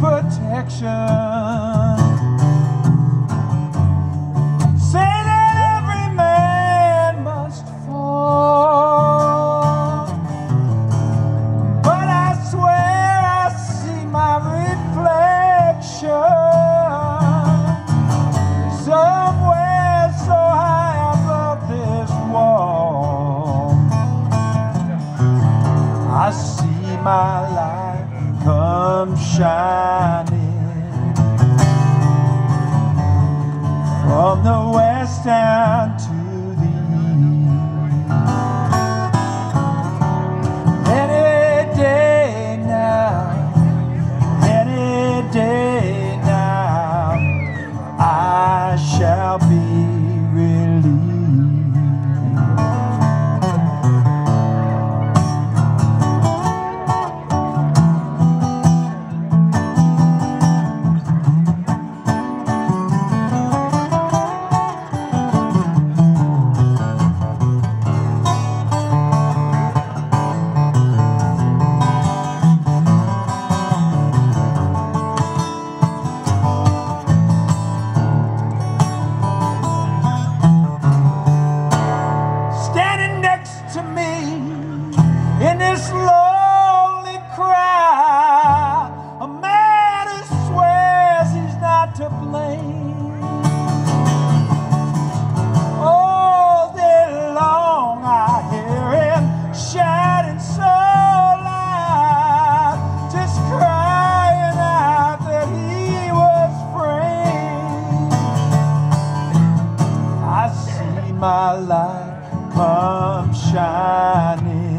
protection. My light come shining from the west down to next to me in this lonely crowd. A man who swears he's not to blame. All day long I hear him shouting so loud, just crying out that he was. I see my light come shining